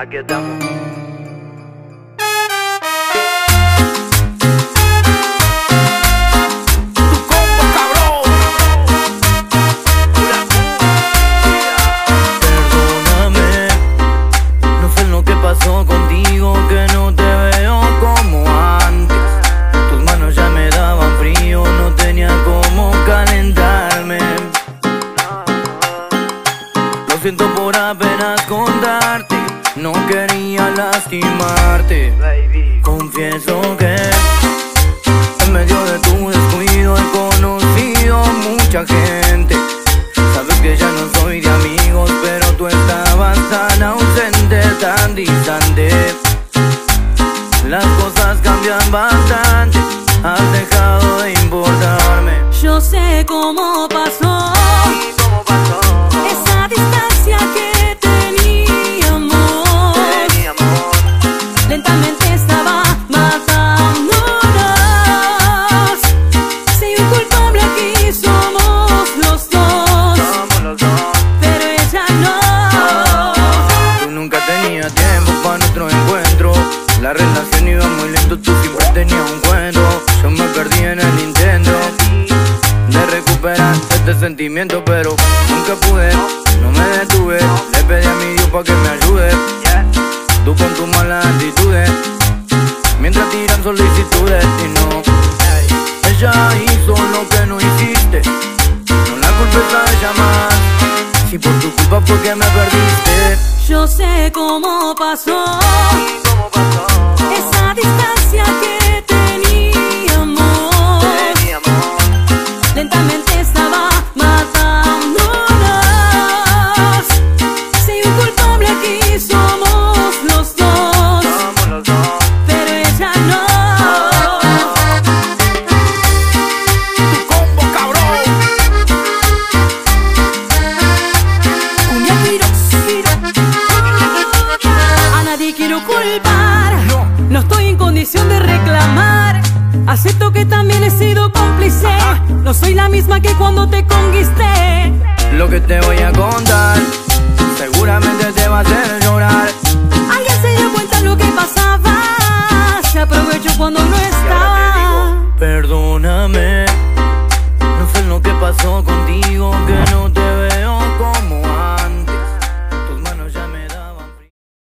Aquí estamos. Perdóname, no sé lo que pasó contigo, que no te veo como antes. Tus manos ya me daban frío, no tenía cómo calentarme. Lo siento por apenas contarte, no quería lastimarte. Baby. Confieso que en medio de tu descuido he conocido mucha gente. Sabes que ya no soy de amigos, pero tú estabas tan ausente, tan distante. Tenías tiempo para nuestro encuentro. La relación iba muy lento, tú siempre tenías un cuento. Yo me perdí en el intento de recuperar este sentimiento, pero nunca pude, no me detuve. Le pedí a mi Dios para que me ayude. Tú con tus malas actitudes, mientras tiran solicitudes y no. Ella hizo lo que no hiciste, no la culpes a ella más. Si por tu culpa fue que me perdiste. Yo sé cómo pasó ¿Y cómo pasó? esa distancia quiero culpar, no estoy en condición de reclamar. Acepto que también he sido cómplice, no soy la misma que cuando te conquisté. Lo que te voy a contar, seguramente te va a hacer llorar. Alguien se dio cuenta lo que pasaba, se aprovechó cuando no estaba. Perdóname, no sé lo que pasó contigo.